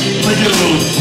Maduro.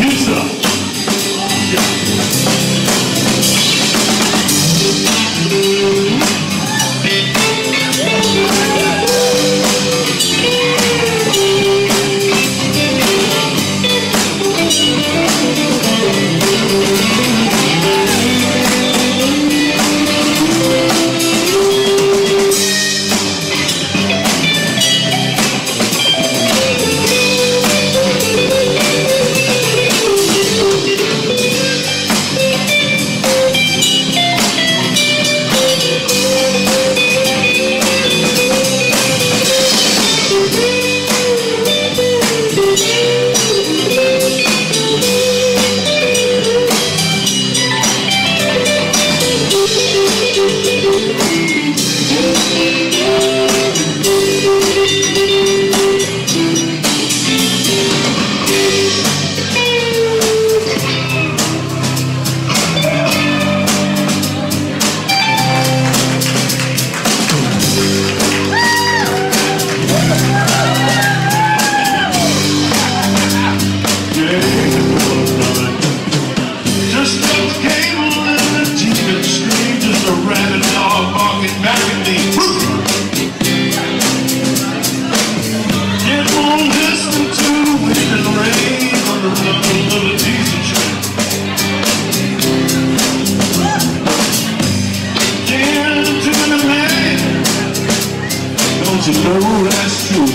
to know that's true.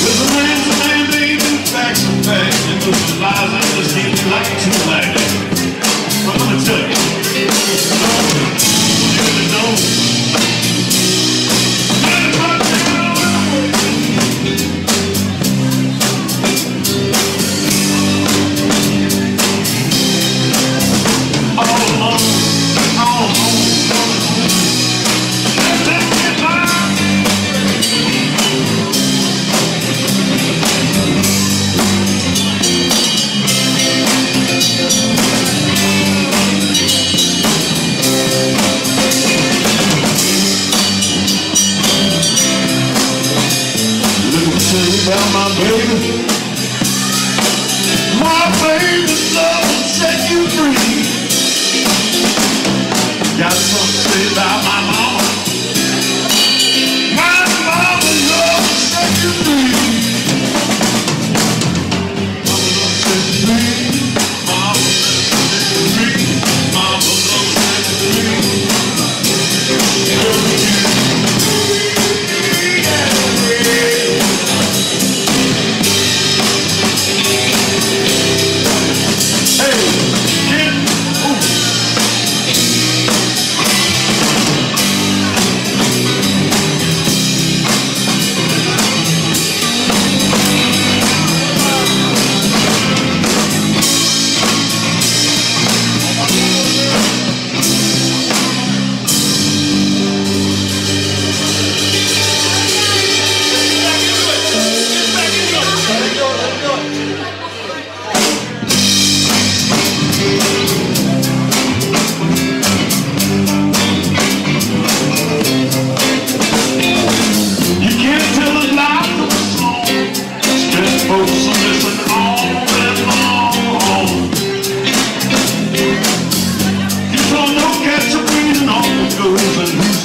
Cause the name's the man, baby, facts are back, and those lies I just seem like to late.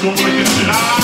Don't make it